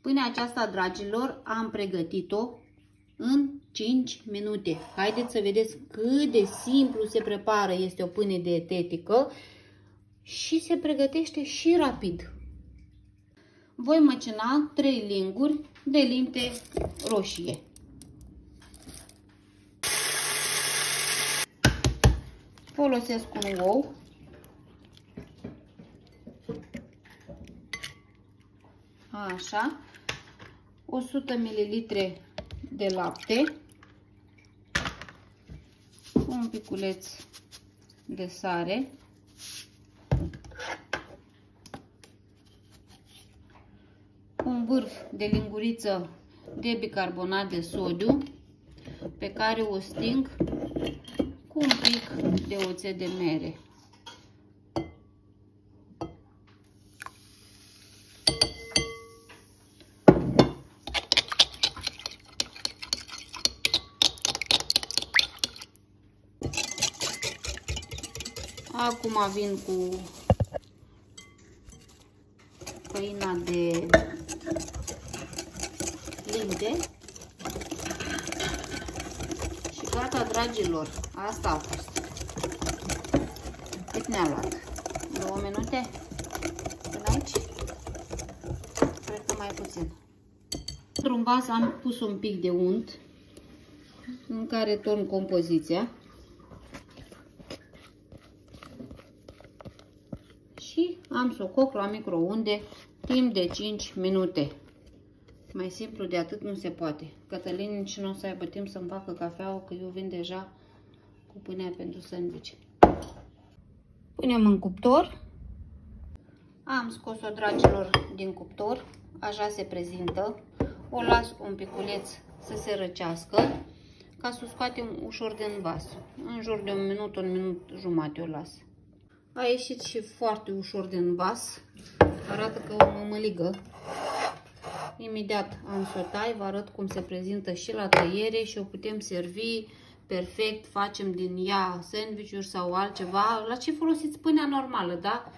Până aceasta, dragilor, am pregătit-o în 5 minute. Haideți să vedeți cât de simplu se prepară. Este o pâine dietetică și se pregătește și rapid. Voi măcina 3 linguri de linte roșie. Folosesc un ou. Așa. 100 ml de lapte. Un piculeț de sare. Un vârf de linguriță de bicarbonat de sodiu pe care o sting cu un pic de oțet de mere. Acum vin cu făina de linte și gata, dragilor, asta a fost. Cât ne-a luat? Două minute? Până aici? Cred că mai puțin. Într-un vas am pus un pic de unt în care torn compoziția. Am să o coc la microunde timp de 5 minute. Mai simplu de atât nu se poate. Cătălin nici nu o să aibă timp să-mi facă cafeaua, că eu vin deja cu pâinea pentru sandwich. Punem în cuptor. Am scos-o, dragilor, din cuptor. Așa se prezintă. O las un piculeț să se răcească ca să o scoatem ușor din vas. În jur de un minut, un minut jumate o las. A ieșit și foarte ușor din vas. Arată că o mămăligă. Imediat am să o tai, vă arăt cum se prezintă și la tăiere și o putem servi perfect. Facem din ea sandvișuri sau altceva. La ce folosiți pâinea normală, da?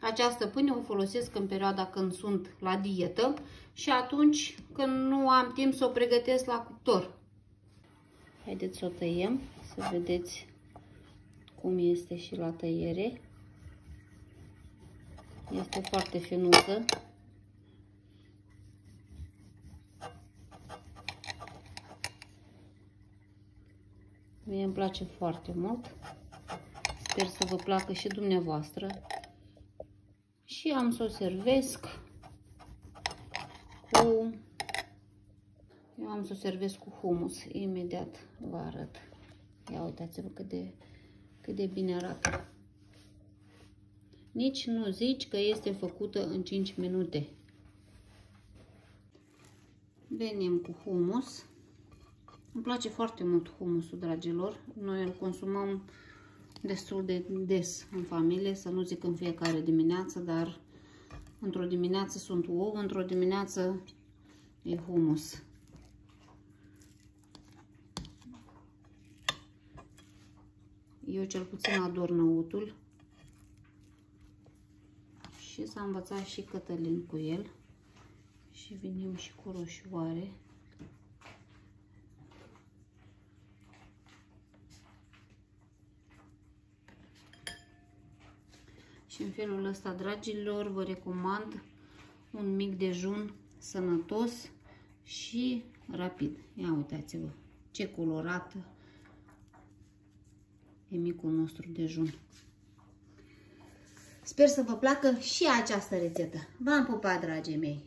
Această pâine o folosesc în perioada când sunt la dietă și atunci când nu am timp să o pregătesc la cuptor. Haideți să o tăiem, să vedeți cum este și la tăiere. Este foarte finuță. Mie îmi place foarte mult. Sper să vă placă și dumneavoastră. Și am să o servesc cu... Eu am să o servesc cu humus. Imediat vă arăt. Ia uitați-vă cât de, cât de bine arată. Nici nu zici că este făcută în 5 minute. Venim cu humus. Îmi place foarte mult humusul, dragilor. Noi îl consumăm destul de des în familie, să nu zic în fiecare dimineață, dar într-o dimineață sunt ou, într-o dimineață e humus. Eu cel puțin ador năutul și s-a învățat și Cătălin cu el și venim și cu roșioare. Și în felul ăsta, dragilor, vă recomand un mic dejun sănătos și rapid. Ia uitați-vă ce colorată e micul nostru dejun. Sper să vă placă și această rețetă. V-am pupat, dragii mei!